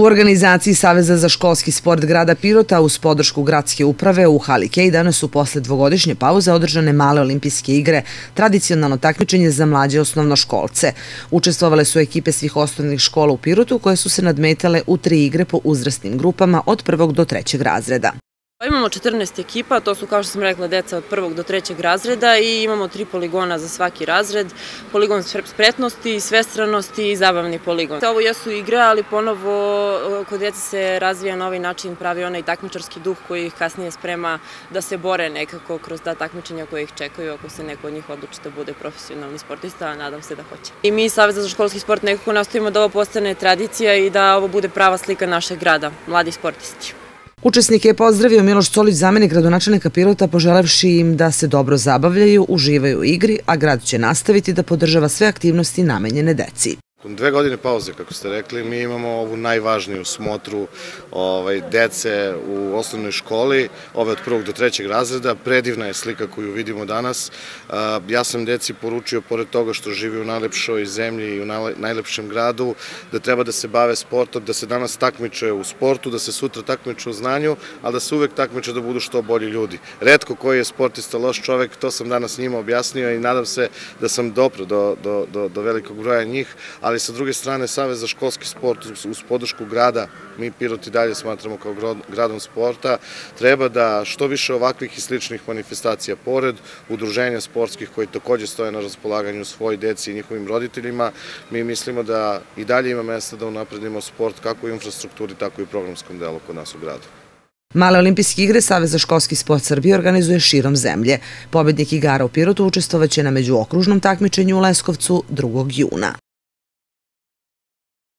U organizaciji Saveza za školski sport grada Pirota uz podršku gradske uprave u Hali Kej danas su posle dvogodišnje pauze održane male olimpijske igre, tradicionalno takmičenje za mlađe osnovnoškolce. Učestvovale su ekipe svih osnovnih škola u Pirotu koje su se nadmetale u tri igre po uzrastnim grupama od prvog do trećeg razreda. Pa imamo 14 ekipa, to su kao što sam rekla deca od prvog do trećeg razreda i imamo tri poligona za svaki razred, poligon spretnosti, svestranosti i zabavni poligon. Ovo jesu igre, ali ponovo e, kod djeca se razvija na ovaj način, pravi onaj takmičarski duh koji ih kasnije sprema da se bore nekako kroz ta takmičenja koje ih čekaju ako se neko od njih odluči da bude profesionalni sportista, a nadam se da hoće. I mi Saveza za školski sport nekako nastavimo da ovo postane tradicija i da ovo bude prava slika našeg grada, mladi sportisti. Učesnike je pozdravio Miloš Colić, zamenik gradonačelnika Pirota, poželevši im da se dobro zabavljaju, uživaju u igri, a grad će nastaviti da podržava sve aktivnosti namenjene deci. Dve godine pauze, kako ste rekli, mi imamo ovu najvažniju smotru ovaj, dece u osnovnoj školi, ove od prvog do trećeg razreda. Predivna je slika koju vidimo danas. Ja sam deci poručio, pored toga što živi u najlepšoj zemlji i u najlepšem gradu, da treba da se bave sportom, da se danas takmiče u sportu, da se sutra takmiče u znanju, ali da se uvek takmiče da budu što bolji ljudi. Redko koji je sportista loš čovek, to sam danas njima objasnio i nadam se da sam dopro do, do, do, do velikog broja njih, sa druge strane Savez za školski sport uz podršku grada, mi Pirot i dalje smatramo kao gradom sporta, treba da što više ovakvih i sličnih manifestacija pored udruženja sportskih koji takođe stoje na raspolaganju svoj deci i njihovim roditeljima, mi mislimo da i dalje ima mesta da unapredimo sport kako u infrastrukturi, tako i u programskom delu kod nas u gradu. Male olimpijske igre Savez za školski sport Srbije organizuje širom zemlje. Pobednik igara u Pirotu učestovaće na međuokružnom takmičenju u Leskovcu 2. juna.